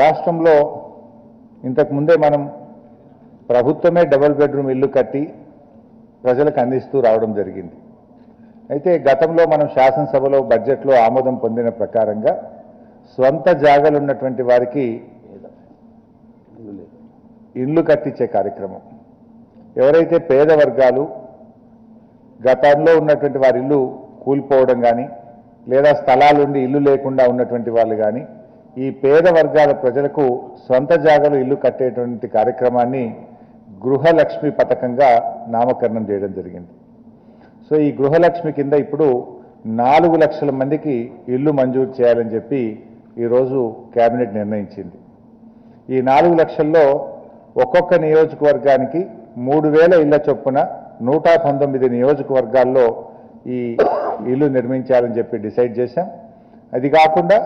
రాష్ట్రంలో ఇంతకుముందే మనం ప్రభుత్వమే డబుల్ బెడ్రూమ్ ఇల్లు కట్టి ప్రజలకు అందిస్తూ రావడం జరిగింది. అయితే గతంలో మనం శాసనసభలో బడ్జెట్లో ఆమోదం పొందిన ప్రకారంగా స్వంత జాగాలు ఉన్నటువంటి వారికి ఇండ్లు కట్టించే కార్యక్రమం. ఎవరైతే పేద వర్గాలు గతంలో ఉన్నటువంటి వారి ఇల్లు కూలిపోవడం కానీ లేదా స్థలాలుండి ఇల్లు లేకుండా ఉన్నటువంటి వాళ్ళు కానీ ఈ పేద వర్గాల ప్రజలకు సొంత జాగాలో ఇల్లు కట్టేటువంటి కార్యక్రమాన్ని గృహలక్ష్మి పథకంగా నామకరణం చేయడం జరిగింది. సో ఈ గృహలక్ష్మి కింద ఇప్పుడు నాలుగు లక్షల మందికి ఇల్లు మంజూరు చేయాలని చెప్పి ఈరోజు కేబినెట్ నిర్ణయించింది. ఈ నాలుగు లక్షల్లో ఒక్కొక్క నియోజకవర్గానికి మూడు వేల ఇళ్ళ చొప్పున నూట పంతొమ్మిది నియోజకవర్గాల్లో ఈ ఇల్లు నిర్మించాలని చెప్పి డిసైడ్ చేశాం. అది కాకుండా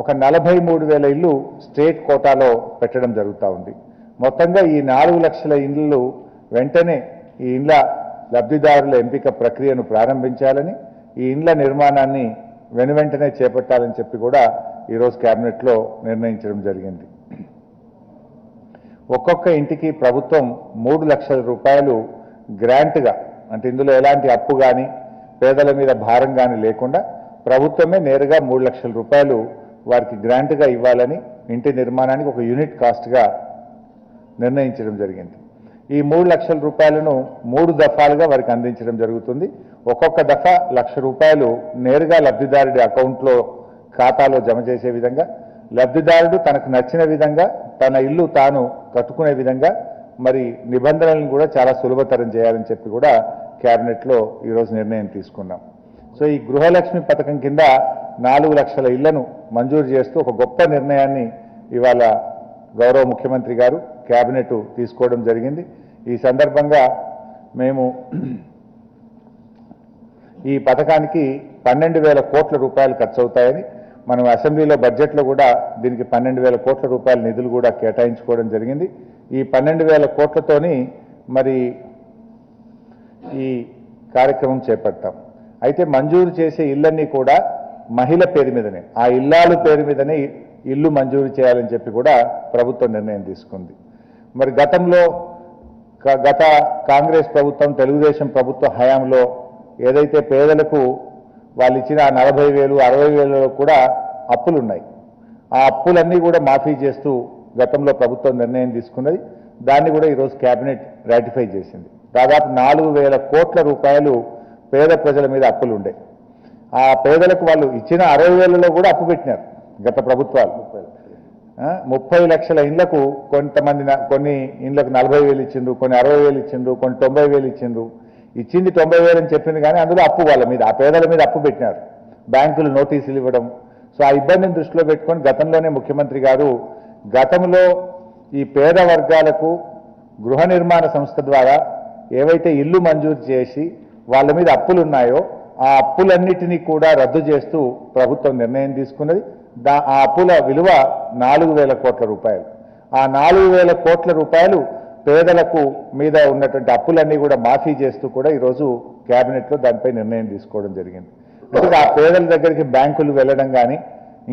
ఒక నలభై మూడు వేల ఇల్లు స్టేట్ కోటాలో పెట్టడం జరుగుతూ ఉంది. మొత్తంగా ఈ నాలుగు లక్షల ఇండ్లు వెంటనే ఈ ఇండ్ల లబ్ధిదారుల ఎంపిక ప్రక్రియను ప్రారంభించాలని ఈ ఇండ్ల నిర్మాణాన్ని వెనువెంటనే చేపట్టాలని చెప్పి కూడా ఈరోజు కేబినెట్లో నిర్ణయించడం జరిగింది. ఒక్కొక్క ఇంటికి ప్రభుత్వం మూడు లక్షల రూపాయలు గ్రాంట్గా అంటే ఇందులో ఎలాంటి అప్పు కానీ పేదల మీద భారం కానీ లేకుండా ప్రభుత్వమే నేరుగా మూడు లక్షల రూపాయలు వారికి గ్రాంట్గా ఇవ్వాలని ఇంటి నిర్మాణానికి ఒక యూనిట్ కాస్ట్గా నిర్ణయించడం జరిగింది. ఈ మూడు లక్షల రూపాయలను మూడు దఫాలుగా వారికి అందించడం జరుగుతుంది. ఒక్కొక్క దఫా లక్ష రూపాయలు నేరుగా లబ్ధిదారుడి అకౌంట్లో ఖాతాలో జమ చేసే విధంగా లబ్ధిదారుడు తనకు నచ్చిన విధంగా తన ఇల్లు తాను కట్టుకునే విధంగా మరి నిబంధనలను కూడా చాలా సులభతరం చేయాలని చెప్పి కూడా క్యాబినెట్లో ఈరోజు నిర్ణయం తీసుకున్నాం. సో ఈ గృహలక్ష్మి పథకం కింద నాలుగు లక్షల ఇళ్ళను మంజూరు చేస్తూ ఒక గొప్ప నిర్ణయాన్ని ఇవాళ గౌరవ ముఖ్యమంత్రి గారు కేబినెట్ తీసుకోవడం జరిగింది. ఈ సందర్భంగా మేము ఈ పథకానికి పన్నెండు వేల కోట్ల రూపాయలు ఖర్చు అవుతాయని మనం అసెంబ్లీలో బడ్జెట్లో కూడా దీనికి పన్నెండు వేల కోట్ల రూపాయల నిధులు కూడా కేటాయించుకోవడం జరిగింది. ఈ పన్నెండు వేల కోట్లతోని మరి ఈ కార్యక్రమం చేపడతాం. అయితే మంజూరు చేసే ఇళ్ళన్నీ కూడా మహిళ పేరు మీదనే ఆ ఇల్లాలు పేరు మీదనే ఇల్లు మంజూరు చేయాలని చెప్పి కూడా ప్రభుత్వం నిర్ణయం తీసుకుంది. మరి గతంలో గత కాంగ్రెస్ ప్రభుత్వం తెలుగుదేశం ప్రభుత్వ హయాంలో ఏదైతే పేదలకు వాళ్ళు ఇచ్చిన నలభై వేలు అరవై వేలలో కూడా అప్పులు ఉన్నాయి ఆ అప్పులన్నీ కూడా మాఫీ చేస్తూ గతంలో ప్రభుత్వం నిర్ణయం తీసుకున్నది. దాన్ని కూడా ఈరోజు కేబినెట్ రాటిఫై చేసింది. దాదాపు నాలుగు వేల కోట్ల రూపాయలు పేద ప్రజల మీద అప్పులుండే. ఆ పేదలకు వాళ్ళు ఇచ్చిన అరవై వేలలో కూడా అప్పు పెట్టినారు గత ప్రభుత్వాలు. ముప్పై లక్షల ఇండ్లకు కొంతమంది కొన్ని ఇండ్లకు నలభై వేలు ఇచ్చిండ్రు కొన్ని అరవై వేలు ఇచ్చిండ్రు కొన్ని తొంభై వేలు ఇచ్చిండ్రు. ఇచ్చింది తొంభై వేలు అని చెప్పింది కానీ అందులో అప్పు వాళ్ళ మీద ఆ పేదల మీద అప్పు పెట్టినారు. బ్యాంకులు నోటీసులు ఇవ్వడం. సో ఆ ఇబ్బందిని దృష్టిలో పెట్టుకొని గతంలోనే ముఖ్యమంత్రి గారు గతంలో ఈ పేద వర్గాలకు గృహ నిర్మాణ సంస్థ ద్వారా ఏవైతే ఇల్లు మంజూరు చేసి వాళ్ళ మీద అప్పులు ఉన్నాయో ఆ అప్పులన్నిటినీ కూడా రద్దు చేస్తూ ప్రభుత్వం నిర్ణయం తీసుకున్నది. దా ఆ అప్పుల విలువ నాలుగు వేల కోట్ల రూపాయలు. ఆ నాలుగు వేల కోట్ల రూపాయలు పేదలకు మీద ఉన్నటువంటి అప్పులన్నీ కూడా మాఫీ చేస్తూ కూడా ఈరోజు క్యాబినెట్లో దానిపై నిర్ణయం తీసుకోవడం జరిగింది. అంటే ఆ పేదల దగ్గరికి బ్యాంకులు వెళ్ళడం కానీ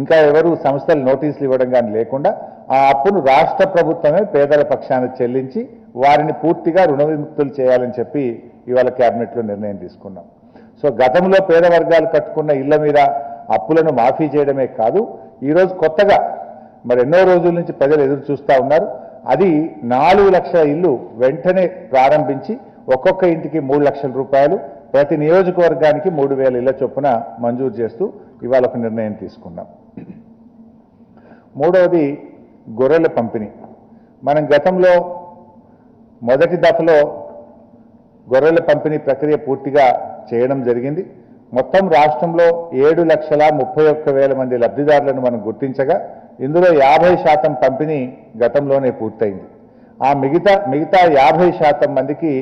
ఇంకా ఎవరు సంస్థలు నోటీసులు ఇవ్వడం కానీ లేకుండా ఆ అప్పును రాష్ట్ర ప్రభుత్వమే పేదల పక్షాన చెల్లించి వారిని పూర్తిగా రుణ విముక్తులు చేయాలని చెప్పి ఇవాళ క్యాబినెట్లో నిర్ణయం తీసుకున్నాం. సో గతంలో పేద వర్గాలు కట్టుకున్న ఇళ్ళ మీద అప్పులను మాఫీ చేయడమే కాదు ఈరోజు కొత్తగా మరి ఎన్నో రోజుల నుంచి ప్రజలు ఎదురు చూస్తూ ఉన్నారు. అది నాలుగు లక్షల ఇల్లు వెంటనే ప్రారంభించి ఒక్కొక్క ఇంటికి మూడు లక్షల రూపాయలు ప్రతి నియోజకవర్గానికి మూడు వేల ఇళ్ళ చొప్పున మంజూరు చేస్తూ ఇవాళ ఒక నిర్ణయం తీసుకున్నాం. మూడవది గొర్రెల పంపిణీ. మనం గతంలో మొదటి దఫలో గొర్రెల పంపిణీ ప్రక్రియ పూర్తిగా చేయడం జరిగింది. మొత్తం రాష్ట్రంలో ఏడు లక్షల ముప్పై ఒక్క వేల మంది లబ్ధిదారులను మనం గుర్తించగా ఇందులో యాభై శాతం పంపిణీ గతంలోనే పూర్తయింది. ఆ మిగతా మిగతా యాభై శాతం మందికి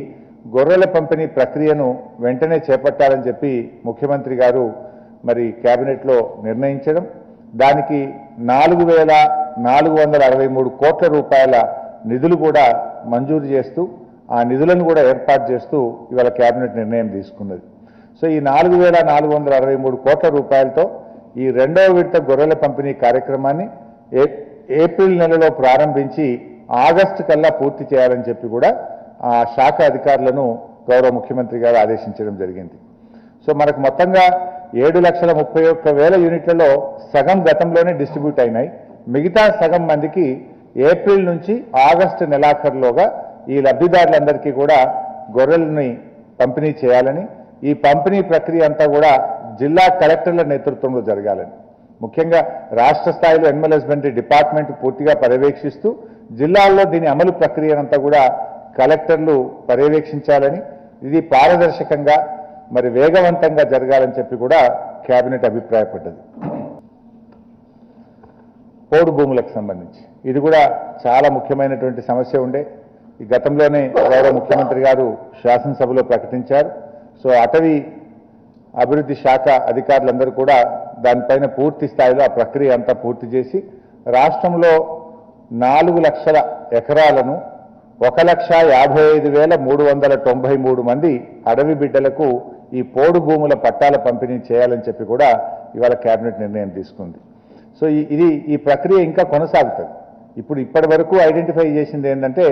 గొర్రెల పంపిణీ ప్రక్రియను వెంటనే చేపట్టాలని చెప్పి ముఖ్యమంత్రి గారు మరి కేబినెట్లో నిర్ణయించడం దానికి నాలుగు వేల నాలుగు వందల అరవై మూడు కోట్ల రూపాయల నిధులు కూడా మంజూరు చేస్తూ ఆ నిధులను కూడా ఏర్పాటు చేస్తూ ఇవాళ కేబినెట్ నిర్ణయం తీసుకున్నది. సో ఈ నాలుగు వేల నాలుగు వందల అరవై మూడు కోట్ల రూపాయలతో ఈ రెండవ విడత గొర్రెల పంపిణీ కార్యక్రమాన్ని ఏ ఏప్రిల్ నెలలో ప్రారంభించి ఆగస్టు కల్లా పూర్తి చేయాలని చెప్పి కూడా ఆ శాఖ అధికారులను గౌరవ ముఖ్యమంత్రి గారు ఆదేశించడం జరిగింది. సో మనకు మొత్తంగా ఏడు లక్షల ముప్పై ఒక్క వేల యూనిట్లలో సగం గతంలోనే డిస్ట్రిబ్యూట్ అయినాయి. మిగతా సగం మందికి ఏప్రిల్ నుంచి ఆగస్టు నెలాఖరులోగా ఈ లబ్ధిదారులందరికీ కూడా గొర్రెల్ని పంపిణీ చేయాలని ఈ పంపిణీ ప్రక్రియ అంతా కూడా జిల్లా కలెక్టర్ల నేతృత్వంలో జరగాలని. ముఖ్యంగా రాష్ట్ర స్థాయిలో ఎనిమల్ హస్బెండరీ డిపార్ట్మెంట్ పూర్తిగా పర్యవేక్షిస్తూ జిల్లాల్లో దీని అమలు ప్రక్రియనంతా కూడా కలెక్టర్లు పర్యవేక్షించాలని ఇది పారదర్శకంగా మరి వేగవంతంగా జరగాలని చెప్పి కూడా కేబినెట్ అభిప్రాయపడ్డది. పోడు భూములకు సంబంధించి. ఇది కూడా చాలా ముఖ్యమైనటువంటి సమస్య ఉండే ఈ గతంలోనే గౌరవ ముఖ్యమంత్రి గారు శాసనసభలో ప్రకటించారు. సో అటవీ అభివృద్ధి శాఖ అధికారులందరూ కూడా దానిపైన పూర్తి స్థాయిలో ఆ ప్రక్రియ అంతా పూర్తి చేసి రాష్ట్రంలో నాలుగు లక్షల ఎకరాలను ఒక లక్ష యాభై ఐదు వేల మూడు వందల తొంభై మూడు మంది అడవి బిడ్డలకు ఈ పోడు భూముల పట్టాల పంపిణీ చేయాలని చెప్పి కూడా ఇవాళ కేబినెట్ నిర్ణయం తీసుకుంది. సో ఇది ఈ ప్రక్రియ ఇంకా కొనసాగుతుంది. ఇప్పుడు ఇప్పటి వరకు ఐడెంటిఫై చేసింది ఏంటంటే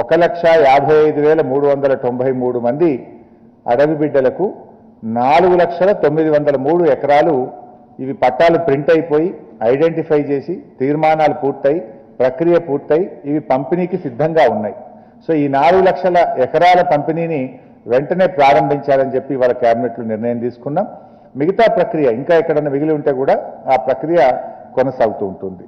ఒక లక్ష యాభై ఐదు వేల మూడు వందల తొంభై మూడు మంది అడవి బిడ్డలకు నాలుగు లక్షల తొమ్మిది వందల మూడు ఎకరాలు ఇవి పట్టాలు ప్రింట్ అయిపోయి ఐడెంటిఫై చేసి తీర్మానాలు పూర్తయి ప్రక్రియ పూర్తయి ఇవి పంపిణీకి సిద్ధంగా ఉన్నాయి. సో ఈ నాలుగు లక్షల ఎకరాల పంపిణీని వెంటనే ప్రారంభించాలని చెప్పి వాళ్ళ క్యాబినెట్లు నిర్ణయం తీసుకున్నాం. మిగతా ప్రక్రియ ఇంకా ఎక్కడన్నా మిగిలి ఉంటే కూడా ఆ ప్రక్రియ కొనసాగుతూ ఉంటుంది.